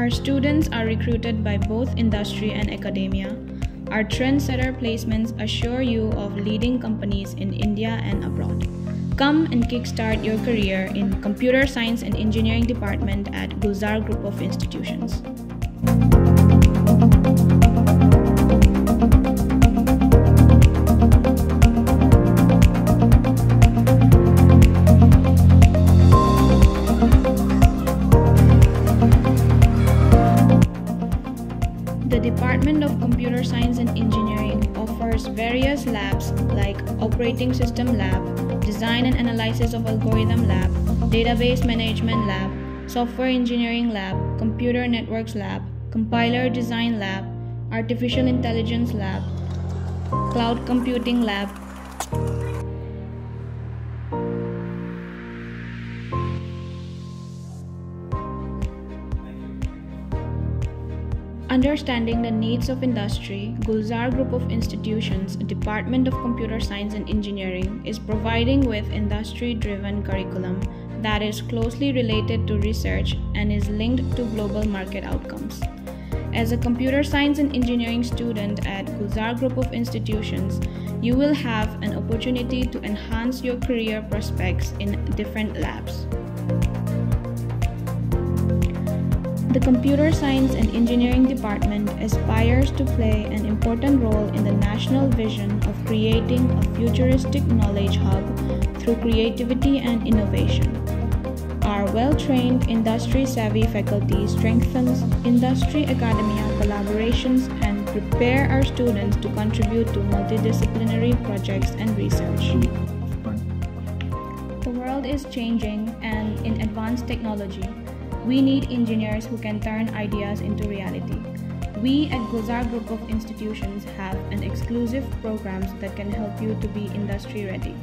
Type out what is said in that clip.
Our students are recruited by both industry and academia. Our trendsetter placements assure you of leading companies in India and abroad. Come and kickstart your career in Computer Science and Engineering Department at Gulzar Group of Institutions. The Department of Computer Science and Engineering offers various labs like Operating System Lab, Design and Analysis of Algorithm Lab, Database Management Lab, Software Engineering Lab, Computer Networks Lab, Compiler Design Lab, Artificial Intelligence Lab, Cloud Computing Lab, Understanding the needs of industry, Gulzar Group of Institutions, Department of Computer Science and Engineering, is providing with industry-driven curriculum that is closely related to research and is linked to global market outcomes. As a computer science and engineering student at Gulzar Group of Institutions, you will have an opportunity to enhance your career prospects in different labs. The Computer Science and Engineering Department aspires to play an important role in the national vision of creating a futuristic knowledge hub through creativity and innovation. Our well trained, industry savvy faculty strengthens industry academia collaborations and prepare our students to contribute to multidisciplinary projects and research. The world is changing, and in advanced technology, we need engineers who can turn ideas into reality. We at Gulzar Group of Institutions have an exclusive programs that can help you to be industry ready.